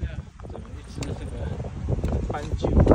下怎么去吃这个斑鸠。